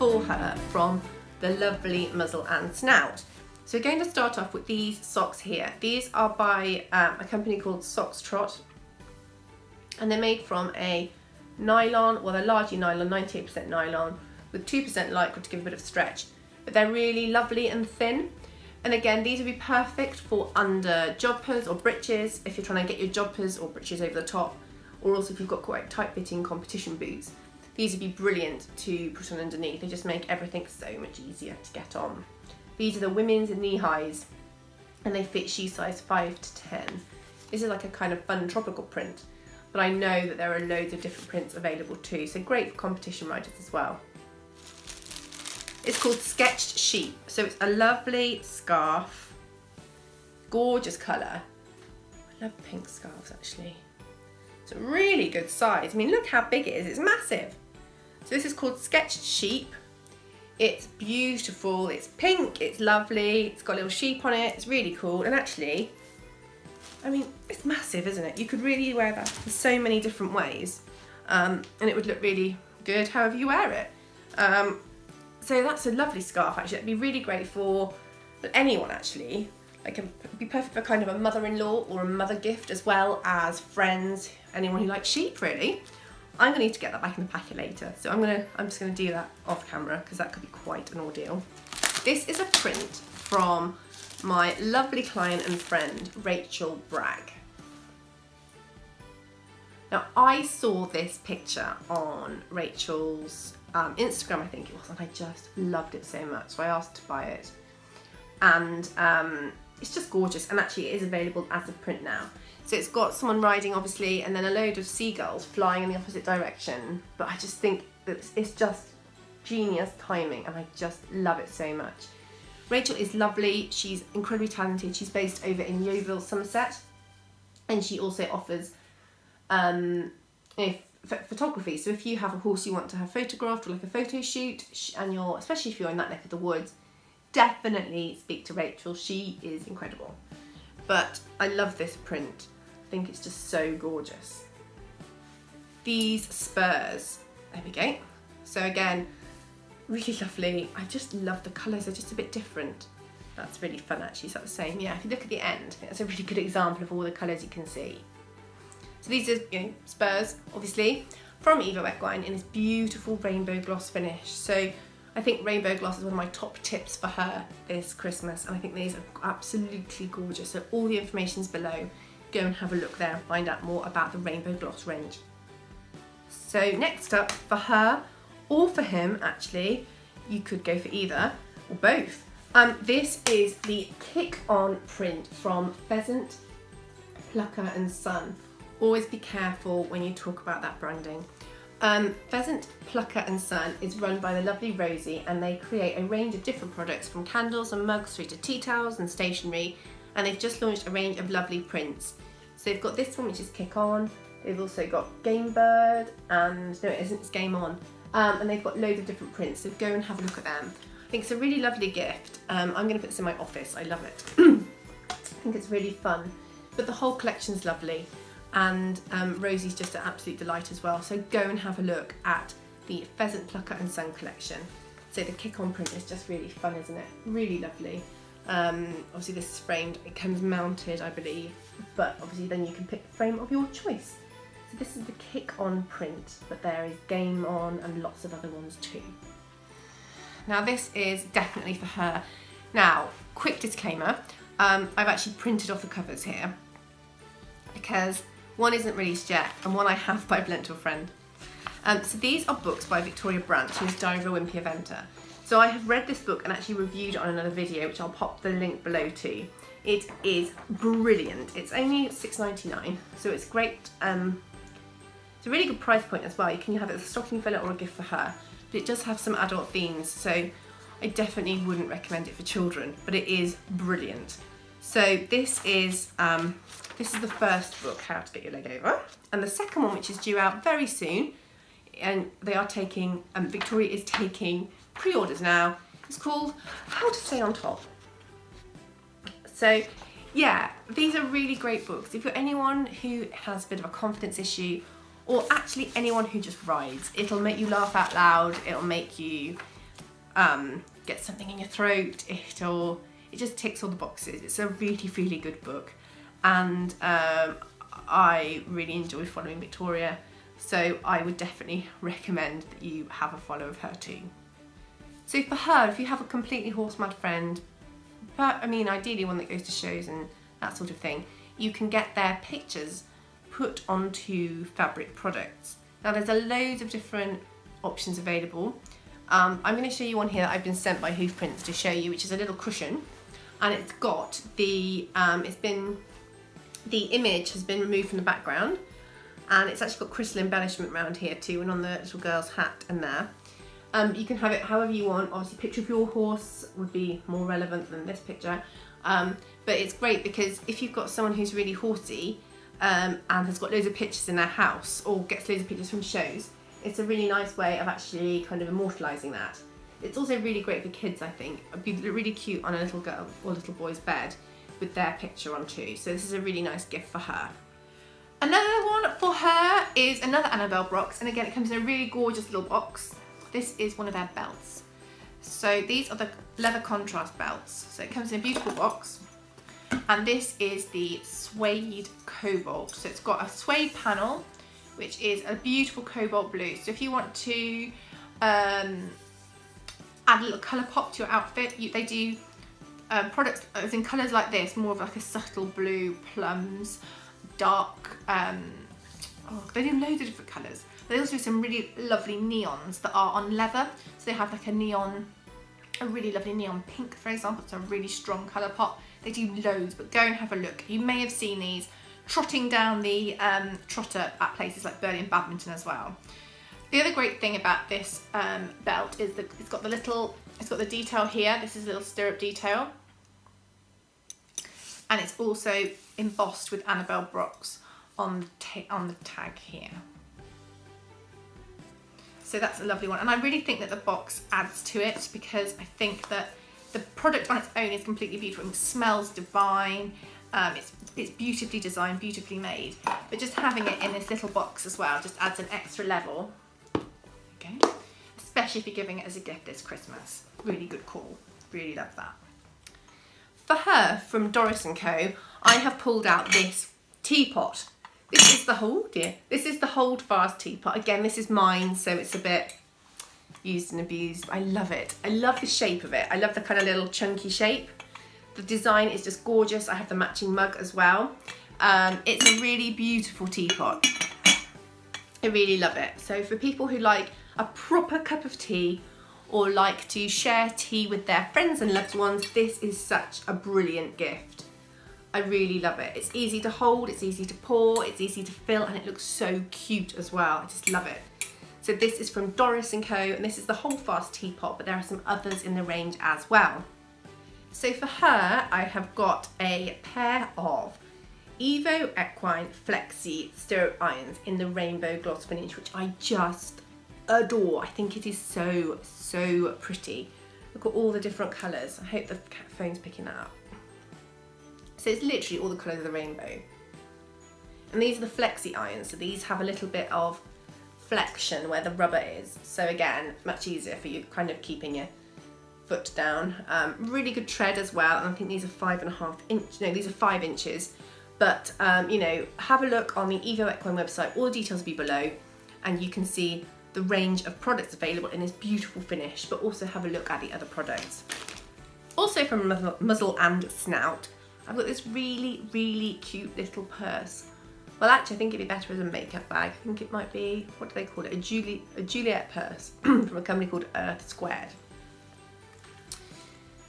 for her from the lovely muzzle and snout. So we're going to start off with these socks here. These are by um, a company called Soxtrot and they're made from a nylon, well they're largely nylon, 98% nylon with 2% lycra to give a bit of stretch. But they're really lovely and thin. And again, these would be perfect for under jodhpurs or breeches if you're trying to get your jodhpurs or breeches over the top, or also if you've got quite tight fitting competition boots. These would be brilliant to put on underneath. They just make everything so much easier to get on. These are the women's knee highs and they fit shoe size 5 to 10. This is like a kind of fun tropical print, but I know that there are loads of different prints available too, so great for competition riders as well. It's called Sketched Sheep, so it's a lovely scarf, gorgeous colour. I love pink scarves actually. It's a really good size. I mean, look how big it is, it's massive. So this is called Sketched Sheep it's beautiful, it's pink, it's lovely, it's got a little sheep on it, it's really cool. And actually, I mean, it's massive, isn't it? You could really wear that in so many different ways. Um, and it would look really good however you wear it. Um, so that's a lovely scarf actually. It'd be really great for anyone actually. Like it'd be perfect for kind of a mother-in-law or a mother gift as well as friends, anyone who likes sheep really. I'm gonna need to get that back in the packet later. So I'm gonna, I'm just gonna do that off camera because that could be quite an ordeal. This is a print from my lovely client and friend, Rachel Bragg. Now I saw this picture on Rachel's um, Instagram, I think it was, and I just loved it so much. So I asked to buy it. And um, it's just gorgeous. And actually it is available as a print now. So it's got someone riding obviously and then a load of seagulls flying in the opposite direction. But I just think that it's just genius timing and I just love it so much. Rachel is lovely, she's incredibly talented, she's based over in Yeovil, Somerset and she also offers um, photography. So if you have a horse you want to have photographed or like a photo shoot and you're, especially if you're in that neck of the woods, definitely speak to Rachel, she is incredible. But I love this print think it's just so gorgeous. These spurs, there we go. So again, really lovely. I just love the colours, they're just a bit different. That's really fun actually, is that the same? Yeah, if you look at the end, that's a really good example of all the colours you can see. So these are you know, spurs, obviously, from Evo Equine in this beautiful rainbow gloss finish. So I think rainbow gloss is one of my top tips for her this Christmas and I think these are absolutely gorgeous. So all the information's below go and have a look there and find out more about the Rainbow Gloss range. So next up, for her, or for him actually, you could go for either, or both. Um, this is the Kick On print from Pheasant, Plucker and Son. Always be careful when you talk about that branding. Um, Pheasant, Plucker and Son is run by the lovely Rosie and they create a range of different products from candles and mugs through to tea towels and stationery and they've just launched a range of lovely prints. So they've got this one which is Kick On, they've also got Game Bird and, no it isn't, it's Game On. Um, and they've got loads of different prints, so go and have a look at them. I think it's a really lovely gift. Um, I'm going to put this in my office, I love it. I think it's really fun. But the whole collection's lovely and um, Rosie's just an absolute delight as well. So go and have a look at the Pheasant Plucker and Son collection. So the kick on print is just really fun, isn't it? Really lovely. Um, obviously this is framed, it comes mounted I believe, but obviously then you can pick the frame of your choice. So this is the kick on print, but there is game on and lots of other ones too. Now this is definitely for her. Now, quick disclaimer, um, I've actually printed off the covers here because one isn't released yet and one I have by lent to friend. Um, so these are books by Victoria Branch, who is Diary a Wimpy Eventer. So I have read this book and actually reviewed it on another video, which I'll pop the link below to. It is brilliant. It's only $6.99, so it's great. Um, it's a really good price point as well. You can have it as a stocking filler or a gift for her, but it does have some adult themes, so I definitely wouldn't recommend it for children, but it is brilliant. So this is um, this is the first book, How to Get Your Leg Over, and the second one, which is due out very soon, and they are taking, um, Victoria is taking pre-orders now. It's called How to Stay on Top. So yeah, these are really great books. If you're anyone who has a bit of a confidence issue or actually anyone who just rides, it'll make you laugh out loud, it'll make you um, get something in your throat, it'll, it just ticks all the boxes. It's a really, really good book. And um, I really enjoyed following Victoria. So I would definitely recommend that you have a follow of her too. So for her, if you have a completely horse mad friend, but I mean ideally one that goes to shows and that sort of thing, you can get their pictures put onto fabric products. Now there's a loads of different options available. Um, I'm going to show you one here that I've been sent by Hoofprints to show you, which is a little cushion, and it's got the, um, it's been, the image has been removed from the background, and it's actually got crystal embellishment around here too, and on the little girl's hat and there. Um, you can have it however you want. Obviously, picture of your horse would be more relevant than this picture. Um, but it's great because if you've got someone who's really horsey um, and has got loads of pictures in their house or gets loads of pictures from shows, it's a really nice way of actually kind of immortalising that. It's also really great for kids, I think. It'd be really cute on a little girl or little boy's bed with their picture on too. So this is a really nice gift for her. Another one for her is another Annabel Brocks, and again it comes in a really gorgeous little box. This is one of their belts. So these are the leather contrast belts. So it comes in a beautiful box. And this is the suede cobalt. So it's got a suede panel, which is a beautiful cobalt blue. So if you want to um, add a little colour pop to your outfit, you, they do um, products as in colours like this, more of like a subtle blue, plums, dark, um, oh, they do loads of different colours. They also do some really lovely neons that are on leather. So they have like a neon, a really lovely neon pink, for example. It's a really strong colour pop. They do loads, but go and have a look. You may have seen these trotting down the um, trotter at places like and Badminton as well. The other great thing about this um, belt is that it's got the little, it's got the detail here. This is a little stirrup detail. And it's also embossed with Annabel Brocks on on the tag here. So that's a lovely one. And I really think that the box adds to it because I think that the product on its own is completely beautiful. It smells divine. Um, it's, it's beautifully designed, beautifully made. But just having it in this little box as well just adds an extra level. Okay. Especially if you're giving it as a gift this Christmas. Really good call. Really love that. For her, from Doris & Co, I have pulled out this teapot. This is the hold, dear. This is the hold fast teapot. Again, this is mine, so it's a bit used and abused. I love it. I love the shape of it. I love the kind of little chunky shape. The design is just gorgeous. I have the matching mug as well. Um, it's a really beautiful teapot. I really love it. So for people who like a proper cup of tea or like to share tea with their friends and loved ones, this is such a brilliant gift. I really love it. It's easy to hold, it's easy to pour, it's easy to fill, and it looks so cute as well. I just love it. So this is from Doris & Co, and this is the Holdfast teapot, but there are some others in the range as well. So for her, I have got a pair of Evo Equine Flexi Stirrup Irons in the Rainbow Gloss Finish, which I just adore. I think it is so, so pretty. Look at all the different colours. I hope the phone's picking that up. So it's literally all the colours of the rainbow. And these are the flexi irons, so these have a little bit of flexion where the rubber is. So again, much easier for you kind of keeping your foot down. Um, really good tread as well, and I think these are five and a half inch, no, these are five inches. But, um, you know, have a look on the Evo Equine website, all the details will be below, and you can see the range of products available in this beautiful finish, but also have a look at the other products. Also from Muzzle and Snout, I've got this really, really cute little purse. Well, actually, I think it'd be better as a makeup bag. I think it might be, what do they call it? A, Julie, a Juliet purse from a company called Earth Squared.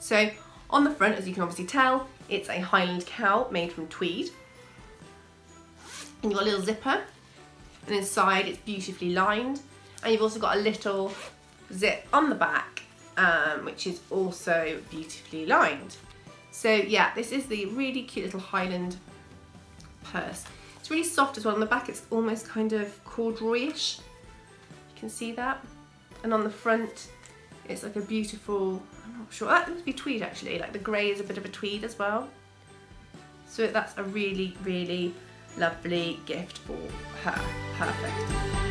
So on the front, as you can obviously tell, it's a Highland cow made from tweed. And you've got a little zipper, and inside it's beautifully lined. And you've also got a little zip on the back, um, which is also beautifully lined. So yeah, this is the really cute little Highland purse. It's really soft as well. On the back it's almost kind of corduroyish. You can see that. And on the front it's like a beautiful, I'm not sure, that must be tweed actually, like the grey is a bit of a tweed as well. So that's a really, really lovely gift for her. Perfect.